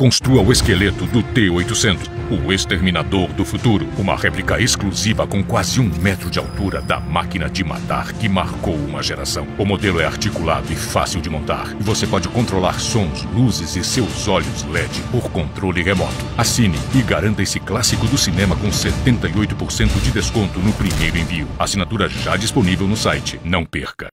Construa o esqueleto do T-800, o exterminador do futuro. Uma réplica exclusiva com quase um metro de altura da máquina de matar que marcou uma geração. O modelo é articulado e fácil de montar. E você pode controlar sons, luzes e seus olhos LED por controle remoto. Assine e garanta esse clássico do cinema com 78% de desconto no primeiro envio. Assinatura já disponível no site. Não perca.